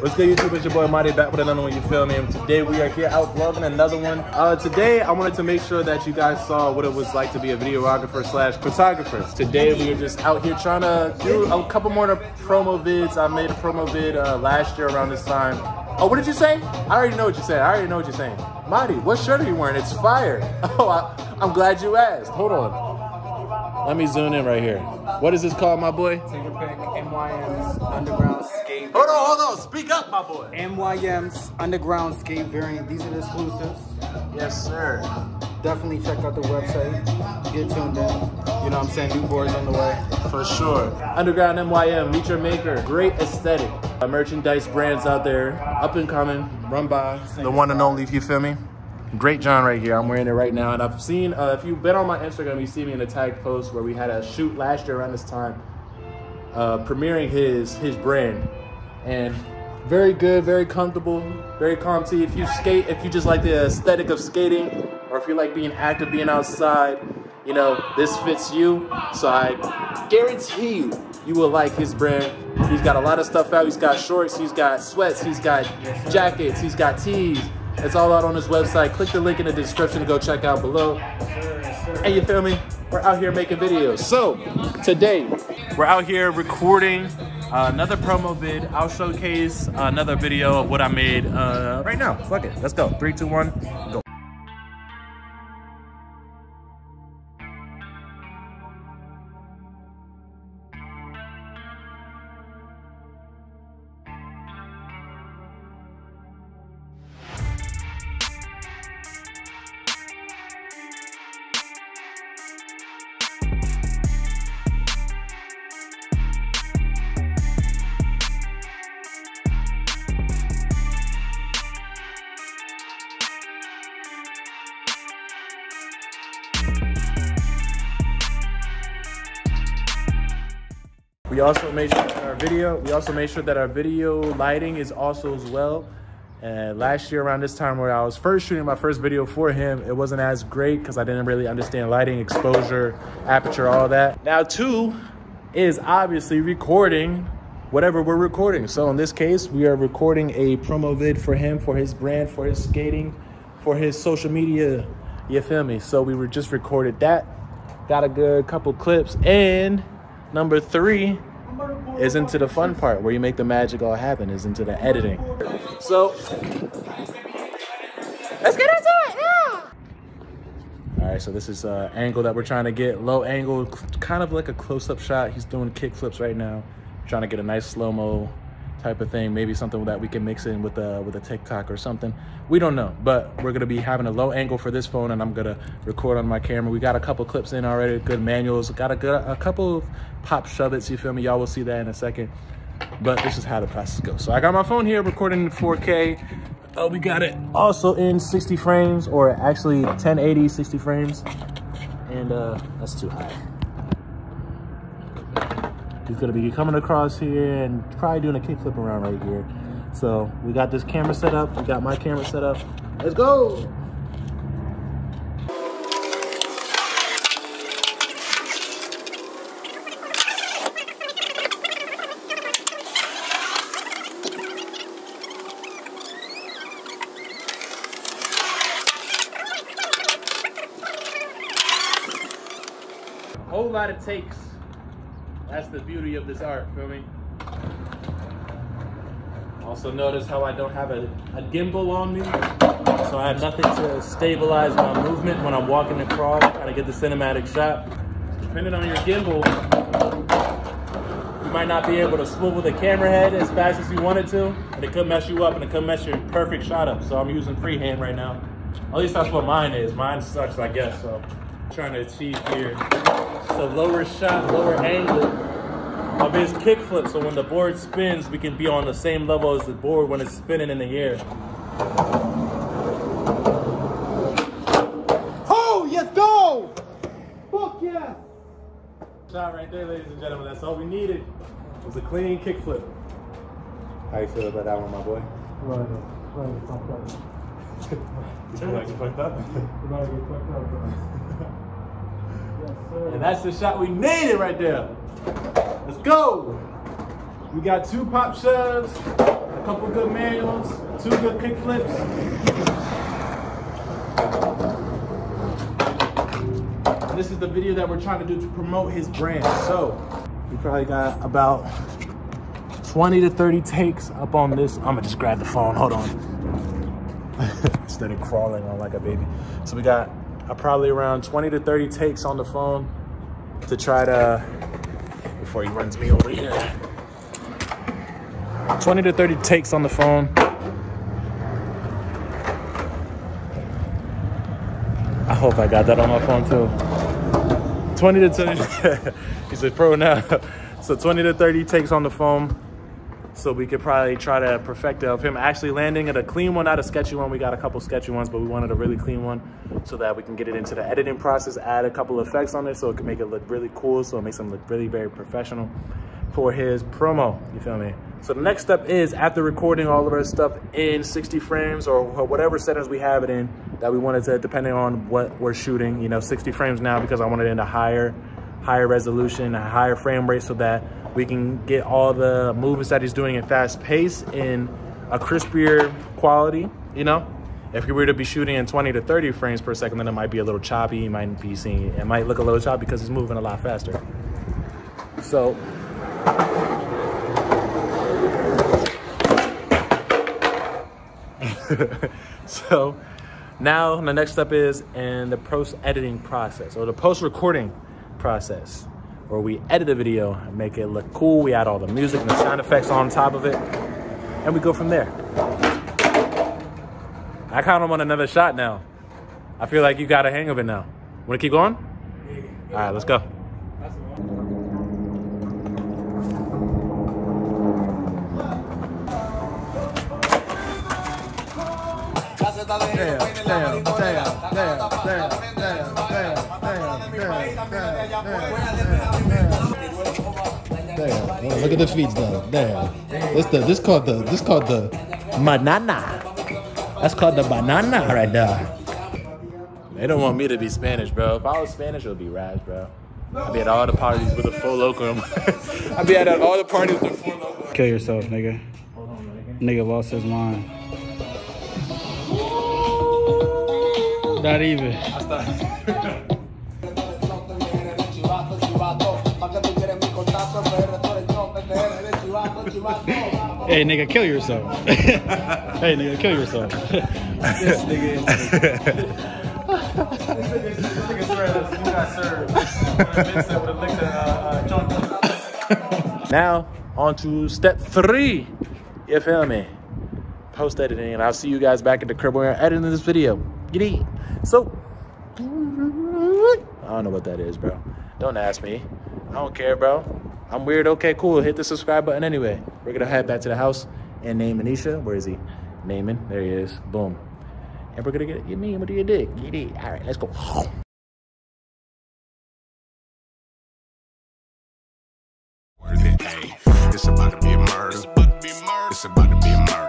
What's good, YouTube? It's your boy Marty back with another one. You feel me? And today we are here out vlogging another one. Uh, today I wanted to make sure that you guys saw what it was like to be a videographer slash photographer. Today we are just out here trying to do a couple more promo vids. I made a promo vid uh, last year around this time. Oh, what did you say? I already know what you said. I already know what you're saying. Marty, what shirt are you wearing? It's fire. Oh, I, I'm glad you asked. Hold on. Let me zoom in right here. What is this called, my boy? Take a pick. MYM's Underground. Hold on, hold on. Speak up, my boy. MYM's Underground Skate variant. These are the exclusives. Yes, sir. Definitely check out the website. Get tuned in. You know what I'm saying? New boards on the way. For sure. Underground MYM, meet your maker. Great aesthetic. Uh, merchandise brands out there, up and coming, run by. The one and only, if you feel me. Great John right here. I'm wearing it right now. And I've seen, uh, if you've been on my Instagram, you see me in a tag post where we had a shoot last year around this time, uh, premiering his his brand. And very good, very comfortable, very calm you. If you skate, if you just like the aesthetic of skating, or if you like being active, being outside, you know, this fits you. So I guarantee you, you will like his brand. He's got a lot of stuff out. He's got shorts, he's got sweats, he's got jackets, he's got tees. It's all out on his website. Click the link in the description to go check out below. And you feel me? We're out here making videos. So today, we're out here recording uh, another promo vid. I'll showcase another video of what I made uh, right now. Fuck it. Let's go. Three, two, one, go. We also made sure that our video, we also made sure that our video lighting is also as well. And last year around this time where I was first shooting my first video for him, it wasn't as great because I didn't really understand lighting, exposure, aperture, all that. Now two is obviously recording whatever we're recording. So in this case, we are recording a promo vid for him, for his brand, for his skating, for his social media, you feel me? So we were just recorded that, got a good couple clips and Number three is into the fun part where you make the magic all happen, is into the editing. So, let's get into it, yeah! All right, so this is uh angle that we're trying to get, low angle, kind of like a close-up shot. He's doing kick flips right now, trying to get a nice slow-mo type of thing. Maybe something that we can mix in with a, with a TikTok or something. We don't know, but we're gonna be having a low angle for this phone and I'm gonna record on my camera. We got a couple clips in already, good manuals. Got a, good, a couple pop shove its, you feel me? Y'all will see that in a second. But this is how the process goes. So I got my phone here recording in 4K. Uh, we got it also in 60 frames or actually 1080, 60 frames. And uh, that's too high. He's gonna be coming across here and probably doing a kickflip around right here. So we got this camera set up. We got my camera set up. Let's go. Whole lot of takes that's the beauty of this art, feel me? Also notice how I don't have a, a gimbal on me. So I have nothing to stabilize my movement when I'm walking across, trying to get the cinematic shot. Depending on your gimbal, you might not be able to swivel the camera head as fast as you wanted to, and it could mess you up and it could mess your perfect shot up. So I'm using freehand right now. At least that's what mine is. Mine sucks, I guess, so I'm trying to achieve here. Just a lower shot, lower angle of his kickflip so when the board spins, we can be on the same level as the board when it's spinning in the air. Oh, yes, go! Fuck yeah! Shot right there, ladies and gentlemen. That's all we needed. It was a clean kickflip. How you feel about that one, my boy? Right, right, fucked up. you feel like you fucked up? Right, you fucked up, Yes, sir. And that's the shot we needed right there. Let's go. We got two pop shoves, a couple good manuals, two good kick flips. This is the video that we're trying to do to promote his brand. So we probably got about 20 to 30 takes up on this. I'm gonna just grab the phone, hold on. Instead of crawling on like a baby. So we got uh, probably around 20 to 30 takes on the phone to try to, before he runs me over here. 20 to 30 takes on the phone. I hope I got that on my phone too. 20 to 30, he's a pro now. So 20 to 30 takes on the phone. So we could probably try to perfect it of him actually landing at a clean one, not a sketchy one. We got a couple sketchy ones, but we wanted a really clean one so that we can get it into the editing process, add a couple effects on it so it can make it look really cool. So it makes him look really very professional for his promo, you feel me? So the next step is after recording all of our stuff in 60 frames or whatever settings we have it in that we wanted to, depending on what we're shooting, you know, 60 frames now because I wanted it in a higher, higher resolution, a higher frame rate so that we can get all the movements that he's doing at fast pace in a crispier quality, you know? If we were to be shooting in 20 to 30 frames per second, then it might be a little choppy. You might be seeing, it might look a little choppy because he's moving a lot faster. So so now the next step is in the post editing process or the post recording process where we edit the video and make it look cool. We add all the music and the sound effects on top of it and we go from there. I kind of want another shot now. I feel like you got a hang of it now. Want to keep going? All right, let's go. Damn, damn, damn, damn, damn, damn, damn, damn. Look at the feet though. Damn. This the this called the this called the banana. That's called the banana right there. They don't want me to be Spanish, bro. If I was Spanish, it would be Raz, bro. I'd be at all the parties with a Four Loko. I'd be at all the parties with a Four Loko. Kill yourself, nigga. Nigga lost his mind. Not even. hey nigga, kill yourself. hey nigga, kill yourself. this nigga. now on to step three. You feel me? Post editing, and I'll see you guys back at the crib where I'm editing this video. Giddy. So, I don't know what that is, bro. Don't ask me. I don't care, bro. I'm weird. Okay, cool. Hit the subscribe button anyway. We're going to head back to the house and name Anisha. Where is he? Naming. There he is. Boom. And we're going to get, get me. What do you dig? Get it. All right, let's go. It's about to be a murder. It's about to be a murder.